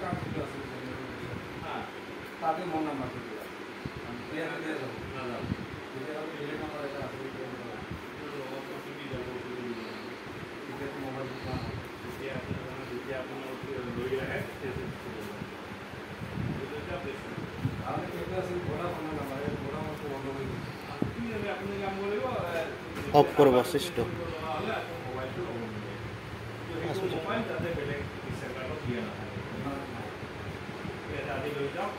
কাম যিটো আছে তাতে মোৰ নাম্বাৰটো দিয়া। দিয়া দিয়া যাব নাযাব তেতিয়া আপুনি বেলেগ অফ কৰিব লৈ যাওঁ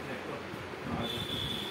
নেক্সট